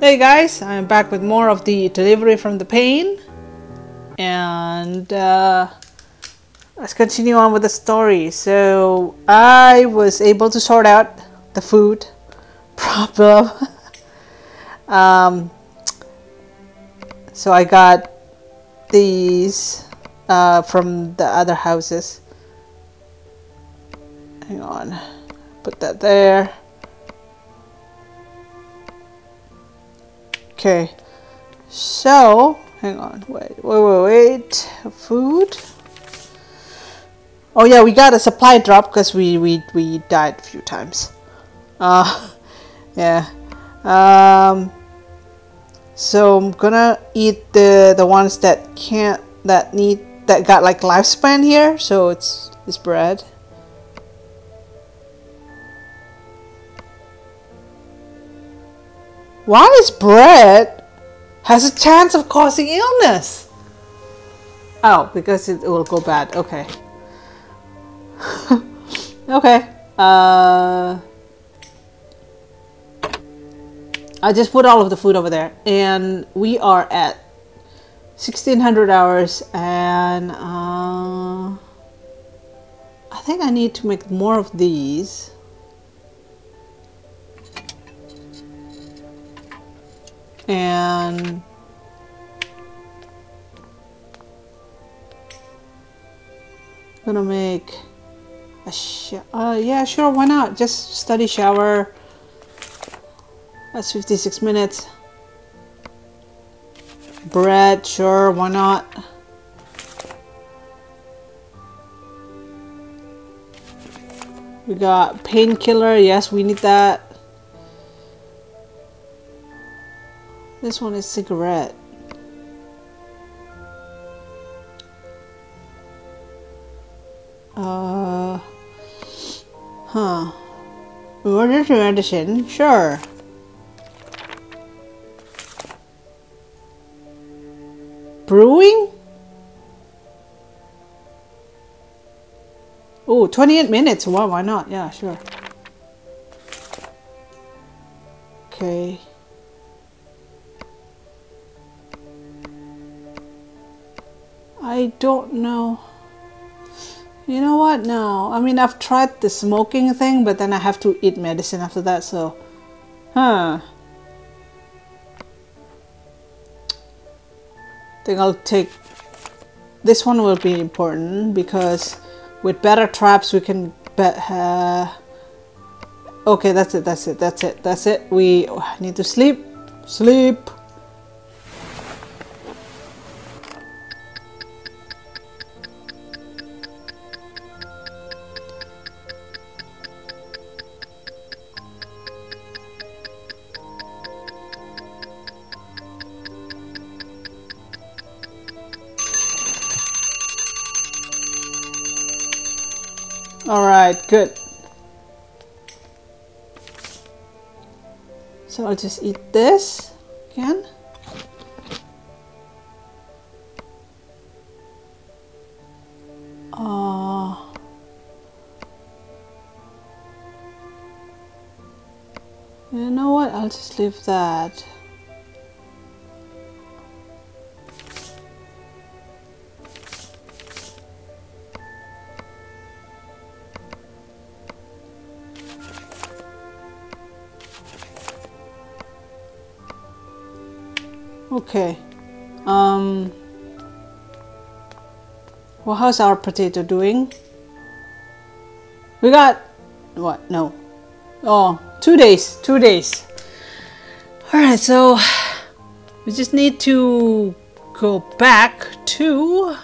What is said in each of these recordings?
Hey guys, I'm back with more of the delivery from the pain. And uh, let's continue on with the story. So I was able to sort out the food problem. um, so I got these uh, from the other houses. Hang on, put that there. Okay, so hang on, wait, wait, wait, wait. Food. Oh yeah, we got a supply drop because we we we died a few times. Uh, yeah. Um. So I'm gonna eat the the ones that can't that need that got like lifespan here. So it's it's bread. Why is bread has a chance of causing illness? Oh, because it, will go bad. Okay. okay. Uh, I just put all of the food over there, and we are at 1600 hours, and uh, I think I need to make more of these. And gonna make a sh uh, yeah sure why not? Just study shower. That's 56 minutes. Bread sure why not? We got painkiller yes we need that This one is cigarette. Uh, huh. To medicine? Sure. Brewing? Oh, 28 minutes. Well, why not? Yeah, sure. Okay. I don't know. You know what? No. I mean, I've tried the smoking thing, but then I have to eat medicine after that, so... Huh. I think I'll take... This one will be important, because with better traps we can bet... Uh... Okay, that's it, that's it, that's it, that's it. We need to sleep. Sleep. Good. So I'll just eat this again. Uh, you know what? I'll just leave that. Okay. Um. Well, how's our potato doing? We got what? No. Oh, two days. Two days. All right. So we just need to go back to.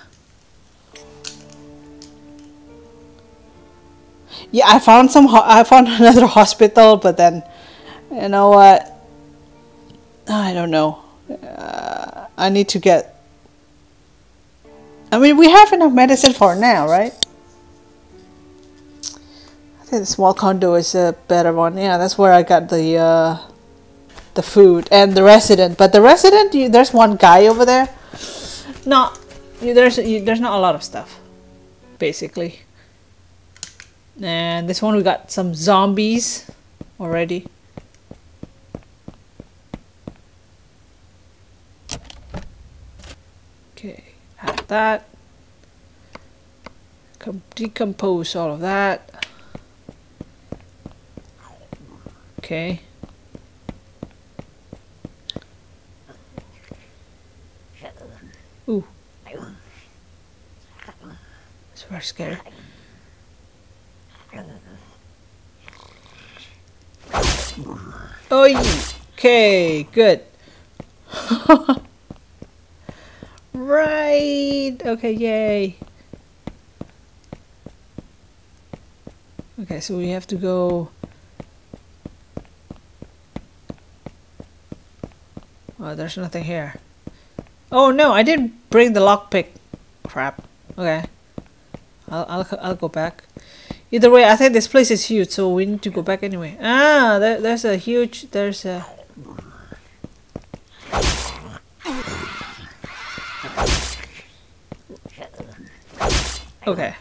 Yeah, I found some. I found another hospital, but then, you know what? I don't know I need to get. I mean, we have enough medicine for now, right? I think the small condo is a better one. Yeah, that's where I got the uh, the food and the resident. But the resident, you, there's one guy over there. Not you, there's you, there's not a lot of stuff, basically. And this one we got some zombies already. Have that. Com decompose all of that. Okay. Ooh. It's very scary. Oh, okay, good. right. Okay, yay. Okay, so we have to go. Oh, there's nothing here. Oh no, I didn't bring the lockpick. Crap. Okay. I'll, I'll, I'll go back. Either way, I think this place is huge, so we need to go back anyway. Ah, there, there's a huge, there's a... Okay.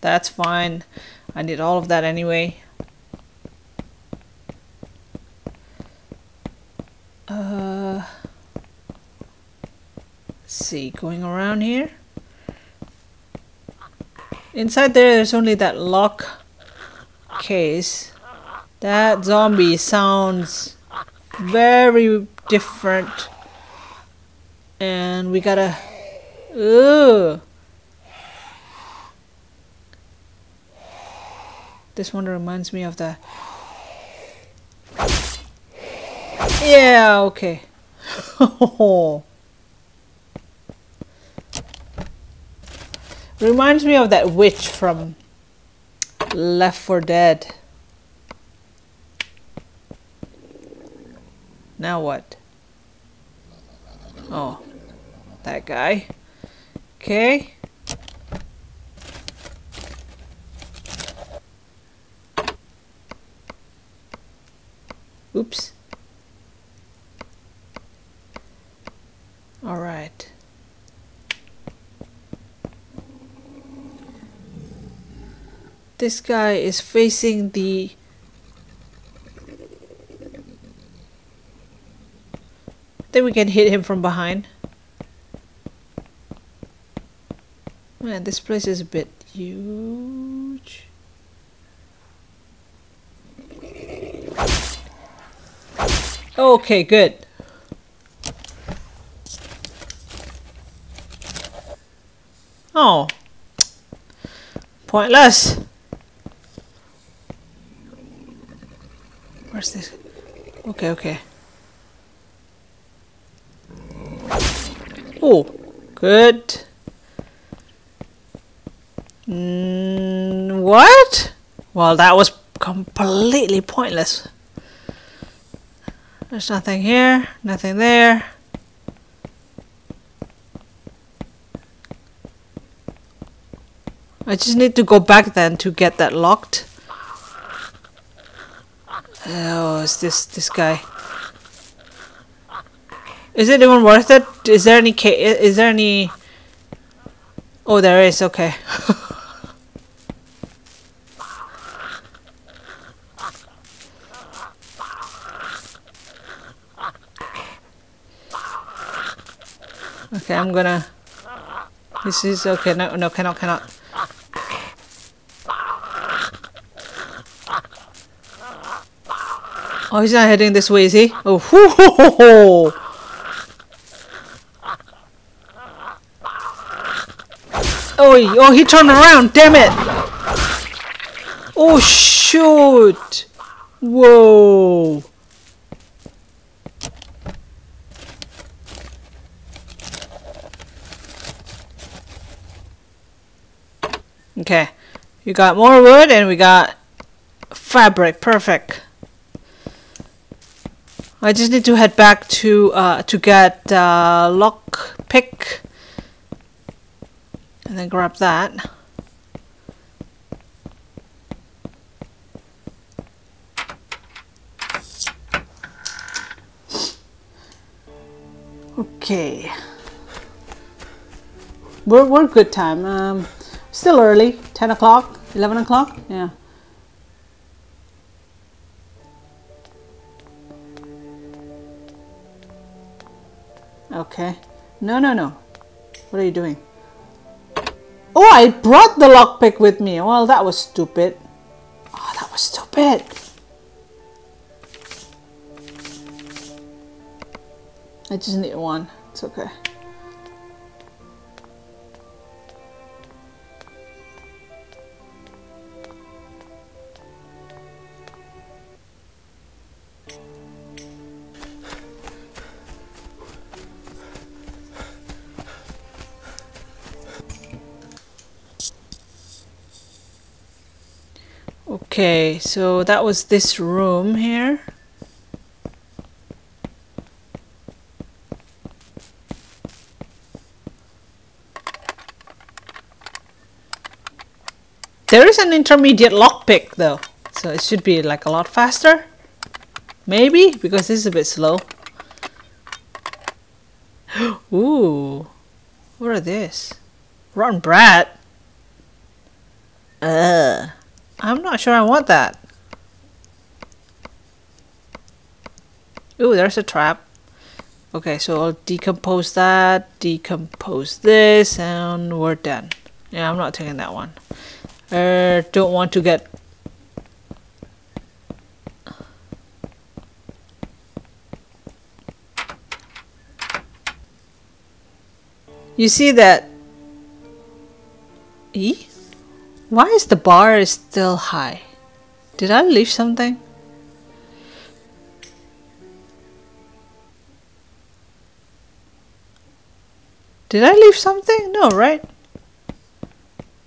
That's fine. I need all of that anyway. Uh, see, going around here. Inside there, there's only that lock case. That zombie sounds very different. And we gotta... Ooh. This one reminds me of the... Yeah, okay. reminds me of that witch from Left 4 Dead. Now what? Oh, that guy. Okay. Oops. All right. This guy is facing the Then we can hit him from behind. Man, this place is a bit huge. Okay, good. Oh. Pointless. Where's this? Okay, okay. Oh, good. Mm, what? Well, that was completely pointless. There's nothing here, nothing there. I just need to go back then to get that locked. Oh, is this this guy? Is it even worth it? Is there any is there any Oh, there is. Okay. okay, I'm gonna This is okay. No, no, cannot, cannot. Oh, he's not heading this way, is he? Oh, hoo. Oh, oh, he turned around. Damn it. Oh, shoot. Whoa. Okay. You got more wood and we got fabric. Perfect. I just need to head back to uh, to get uh, lock pick and then grab that. Okay. We're, we're good time. Um, still early, 10 o'clock, 11 o'clock, yeah. Okay. No, no, no. What are you doing? Oh, I brought the lockpick with me. Well, that was stupid. Oh, that was stupid. I just need one. It's okay. Okay, so that was this room here. There is an intermediate lockpick though, so it should be like a lot faster. Maybe, because this is a bit slow. Ooh, what are this? Rotten brat. Uh, I'm not sure I want that. Ooh, there's a trap. Okay, so I'll decompose that, decompose this, and we're done. Yeah, I'm not taking that one. Uh, don't want to get You see that E? Why is the bar still high? Did I leave something? Did I leave something? No, right?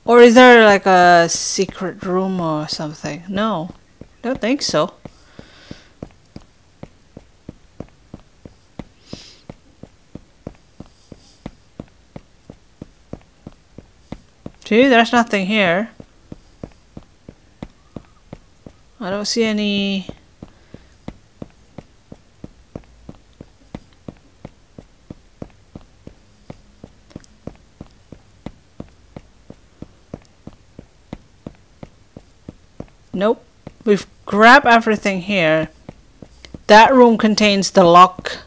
Or is there like a secret room or something? No, don't think so. There's nothing here. I don't see any... Nope. We've grabbed everything here. That room contains the lock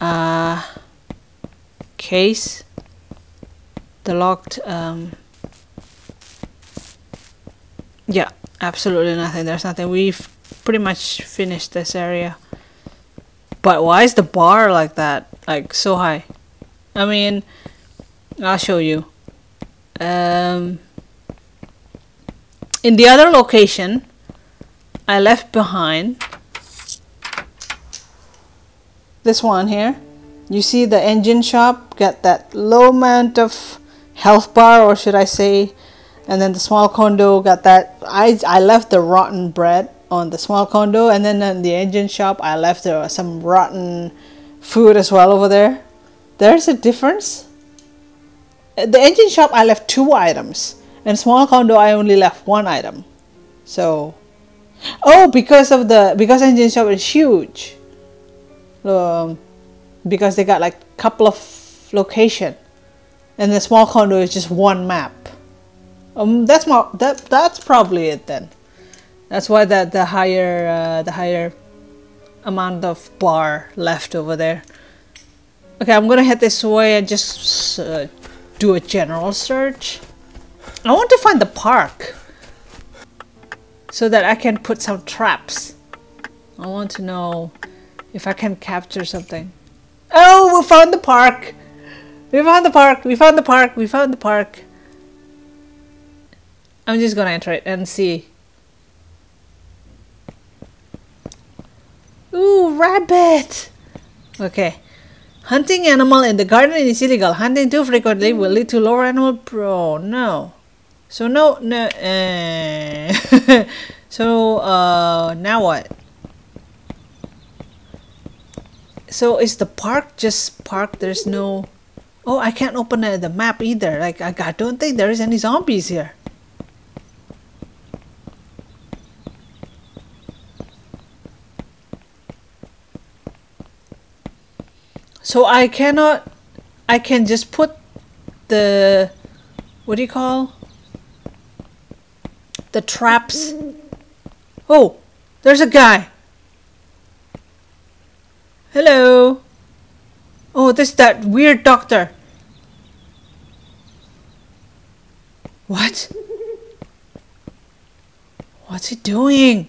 uh, case. The locked... Um, yeah, absolutely nothing. There's nothing. We've pretty much finished this area. But why is the bar like that? Like, so high? I mean, I'll show you. Um, in the other location I left behind this one here you see the engine shop got that low amount of health bar or should I say and then the small condo got that I, I left the rotten bread on the small condo and then in the engine shop I left uh, some rotten food as well over there there's a difference the engine shop I left two items and small condo, I only left one item. So, oh, because of the, because engine shop is huge. Um, because they got like couple of location. And the small condo is just one map. Um, that's my, that, that's probably it then. That's why that the higher, uh, the higher amount of bar left over there. Okay, I'm gonna head this way and just uh, do a general search. I want to find the park so that I can put some traps. I want to know if I can capture something. Oh, we found the park. We found the park. We found the park. We found the park. I'm just gonna enter it and see. Ooh, rabbit. Okay. Hunting animal in the garden is illegal. Hunting too frequently will lead to lower animal pro. No. So no, no, uh, so uh, now what? So is the park just park? There's no, oh, I can't open the, the map either. Like I, I don't think there is any zombies here. So I cannot, I can just put the, what do you call? the traps. Oh, there's a guy. Hello. Oh, this that weird doctor. What? What's he doing?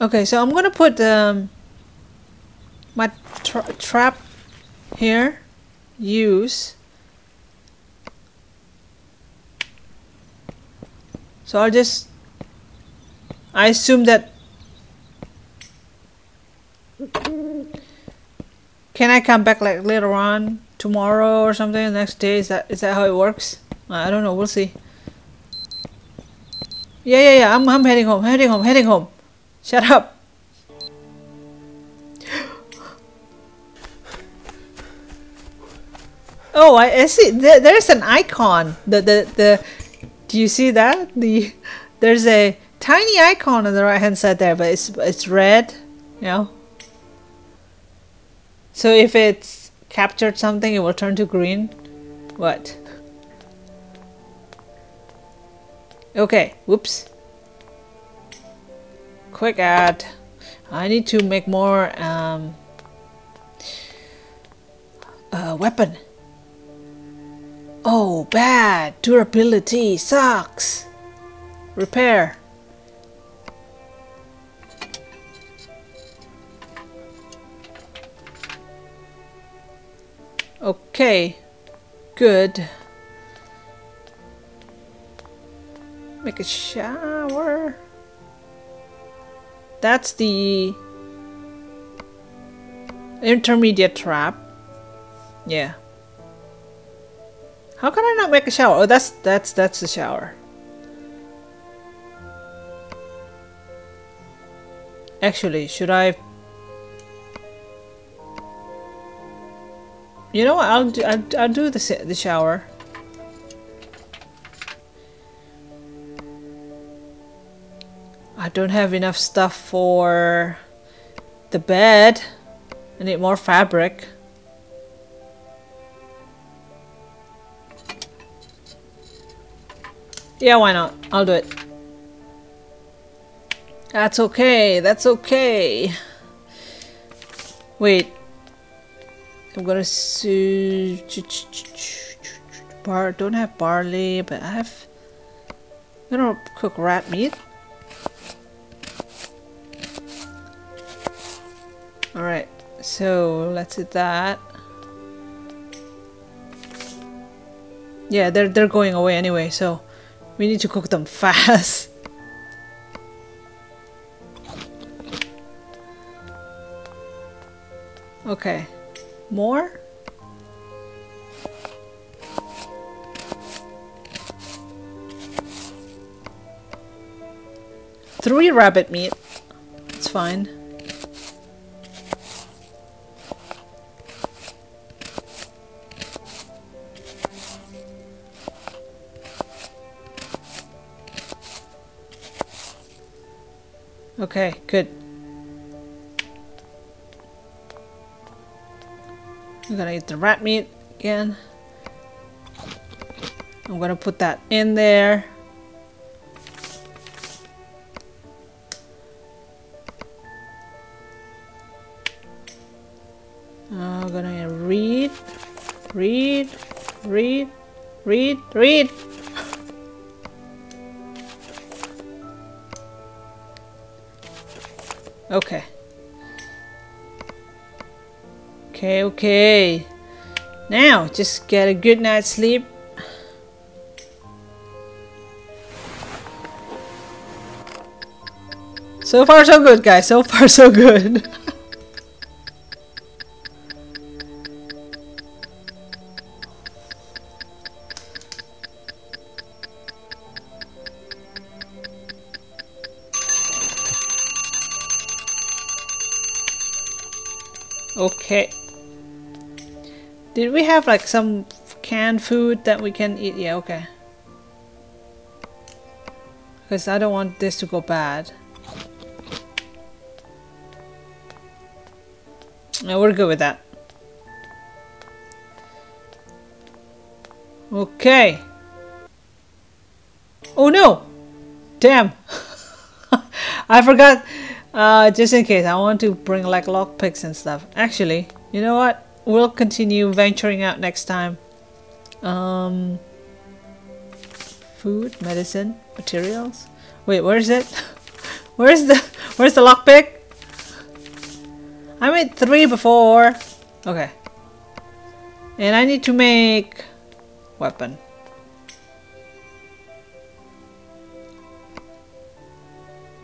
Okay, so I'm gonna put um, my tra trap here. Use. So I'll just. I assume that. Can I come back like later on tomorrow or something? Next day is that is that how it works? I don't know. We'll see. Yeah, yeah, yeah. I'm I'm heading home. Heading home. Heading home. Shut up. Oh, I, I see. There, there's an icon. The the the. Do you see that? The there's a tiny icon on the right hand side there, but it's it's red. You know. So if it's captured something, it will turn to green. What? Okay. Whoops. Quick add. I need to make more um, uh, weapon. Oh, bad. Durability sucks. Repair. Okay. Good. Make a shower. That's the intermediate trap. Yeah. How can I not make a shower? Oh, that's that's that's the shower. Actually, should I? You know what? I'll do. I'll, I'll do the the shower. I don't have enough stuff for the bed. I need more fabric. Yeah, why not? I'll do it. That's okay. That's okay. Wait. I'm gonna see. Bar. Don't have barley, but I have. I'm gonna cook rat meat. Alright, so let's hit that. Yeah, they're they're going away anyway, so we need to cook them fast. okay. More? Three rabbit meat. It's fine. Okay, good. I'm gonna eat the rat meat again. I'm gonna put that in there. I'm gonna read, read, read, read, read. Okay. Okay, okay. Now, just get a good night's sleep. So far so good, guys. So far so good. Did we have like some canned food that we can eat? Yeah, okay. Because I don't want this to go bad. No, we're good with that. Okay. Oh no! Damn! I forgot uh, just in case, I want to bring like lockpicks and stuff. Actually, you know what? We'll continue venturing out next time. Um, food, medicine, materials. Wait, where is it? Where's the Where's the lockpick? I made three before. Okay. And I need to make weapon.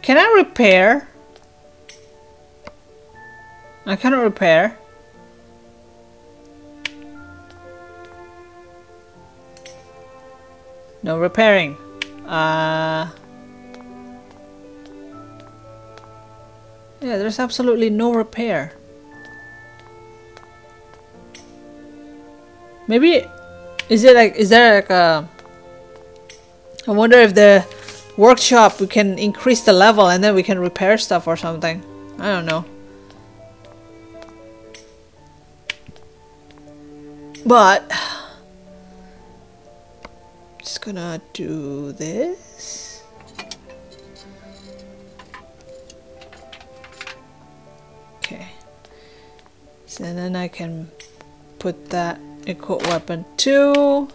Can I repair? I cannot repair. No repairing. Uh... Yeah, there's absolutely no repair. Maybe... Is it like... Is there like a... I wonder if the workshop we can increase the level and then we can repair stuff or something. I don't know. But just gonna do this. Okay. So then I can put that equip weapon too.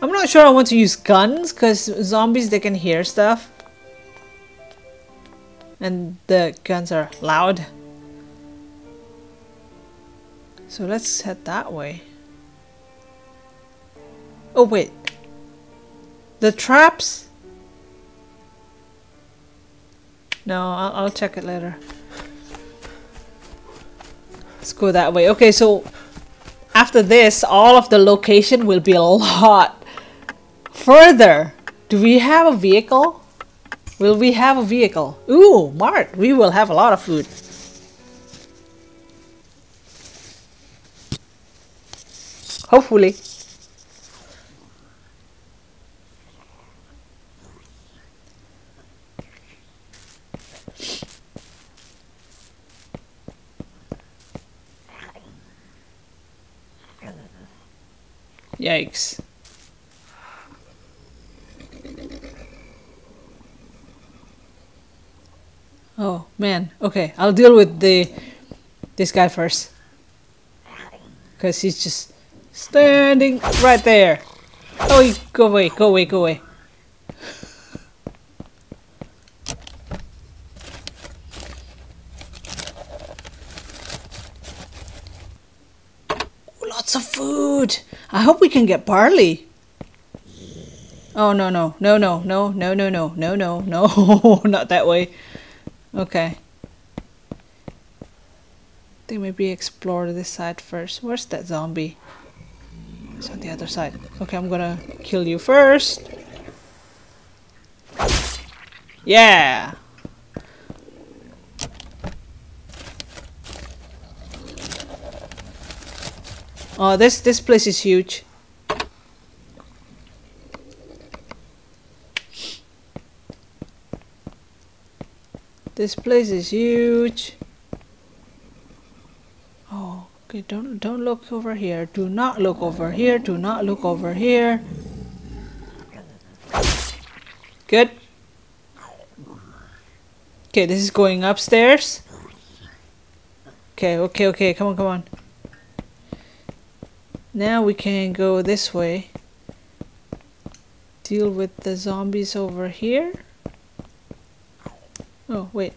I'm not sure I want to use guns because zombies they can hear stuff. And the guns are loud. So let's head that way. Oh wait. The traps? No, I'll, I'll check it later. Let's go that way. Okay, so after this, all of the location will be a lot further. Do we have a vehicle? Will we have a vehicle? Ooh, Mart. We will have a lot of food. Hopefully. Yikes. Oh man, okay, I'll deal with the this guy first. Cause he's just standing right there. Oh, go away, go away, go away. Lots of food. I hope we can get barley. Oh no no no no no no no no no no no not that way. Okay. I think maybe explore this side first. Where's that zombie? It's on the other side. Okay, I'm gonna kill you first. Yeah! Oh, this this place is huge. This place is huge. Oh, okay, don't don't look over here. Do not look over here. Do not look over here. Good. Okay, this is going upstairs. Okay, okay, okay. Come on, come on. Now we can go this way. Deal with the zombies over here. Oh, wait.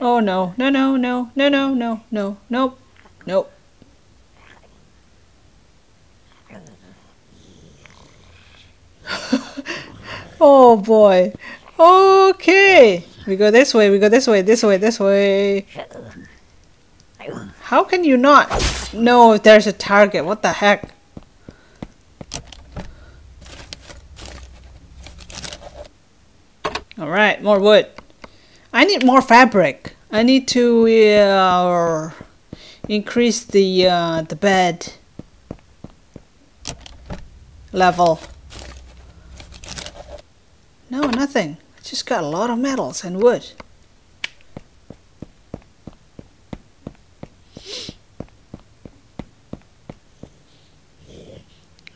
Oh no, no, no, no, no, no, no, no, nope, nope. oh boy. Okay. We go this way, we go this way, this way, this way. How can you not know if there's a target? What the heck? Alright, more wood. I need more fabric. I need to uh, increase the uh, the bed level. No, nothing. I just got a lot of metals and wood.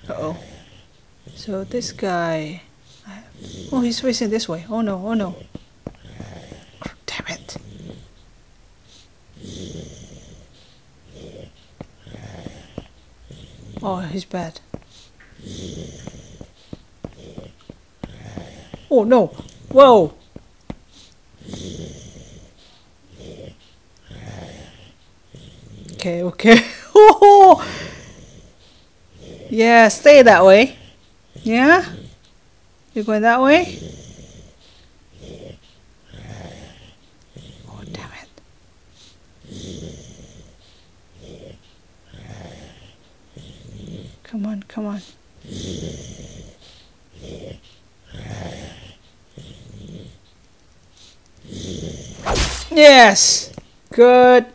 Uh oh So this guy... Oh, he's facing this way. Oh no, oh no. Damn it. Oh, he's bad. Oh no! Whoa! Okay, okay. Oh! yeah, stay that way. Yeah? You're going that way? Oh, damn it. Come on, come on. Yes! Good.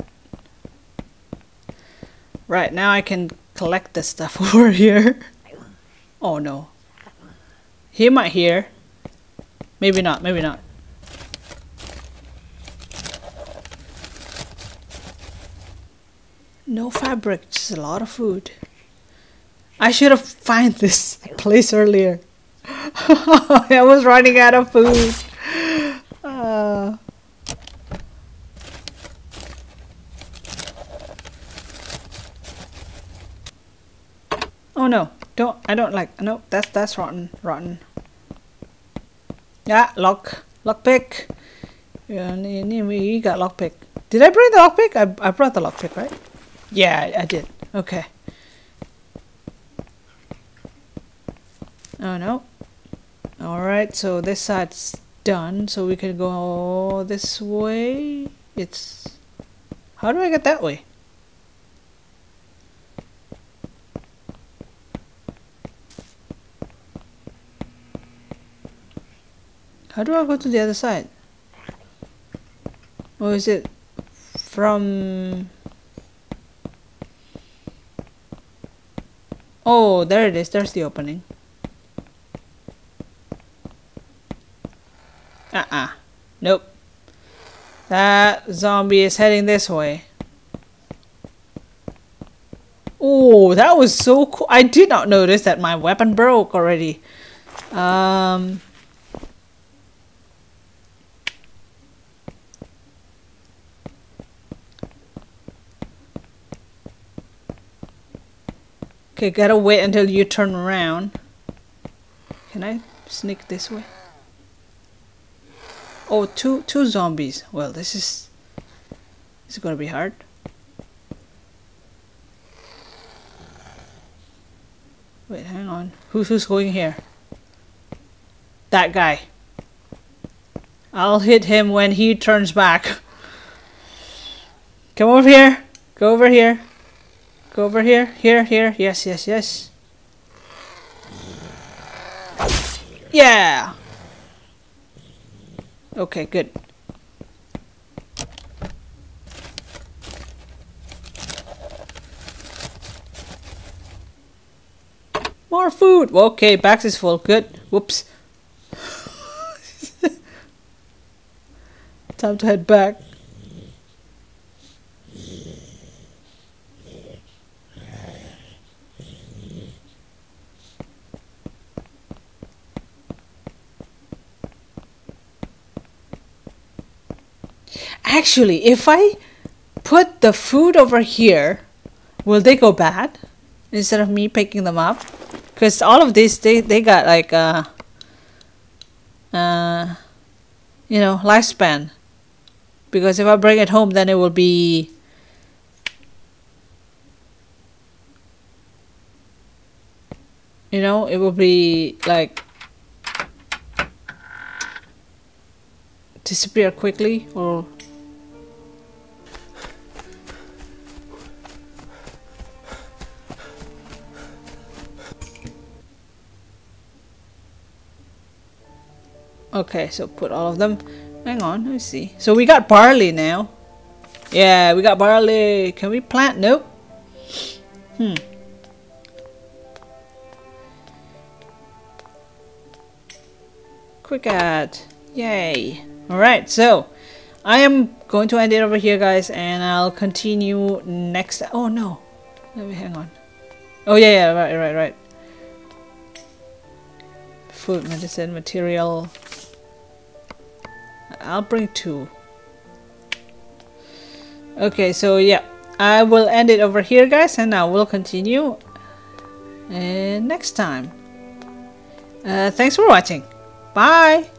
Right, now I can collect the stuff over here. Oh no. He might hear. Maybe not, maybe not. No fabric, just a lot of food. I should have found this place earlier. I was running out of food. No, don't, I don't like, no, that's, that's rotten, rotten. Yeah, lock, lockpick. Yeah, you got lockpick. Did I bring the lockpick? I, I brought the lockpick, right? Yeah, I did. Okay. Oh no. Alright, so this side's done, so we can go this way. It's... How do I get that way? How do I go to the other side? Or is it from... Oh, there it is. There's the opening. Uh-uh. Nope. That zombie is heading this way. Oh, that was so cool. I did not notice that my weapon broke already. Um... Okay, gotta wait until you turn around. Can I sneak this way? Oh, two two zombies. Well, this is this is gonna be hard. Wait, hang on. Who's who's going here? That guy. I'll hit him when he turns back. Come over here. Go over here. Go over here. Here, here. Yes, yes, yes. Yeah! Okay, good. More food! Okay, back is full. Good. Whoops. Time to head back. Actually, if I put the food over here, will they go bad? Instead of me picking them up? Because all of these, they, they got like, uh, uh, you know, lifespan. Because if I bring it home, then it will be... You know, it will be like disappear quickly or Okay, so put all of them. Hang on, let me see. So we got barley now. Yeah, we got barley. Can we plant? Nope. Hmm. Quick add. Yay. Alright, so I am going to end it over here, guys, and I'll continue next. Oh, no. Let me hang on. Oh, yeah, yeah, right, right, right. Food, medicine, material, I'll bring two. Okay, so yeah, I will end it over here, guys, and now we'll continue. uh, next time. Uh, thanks for watching. Bye.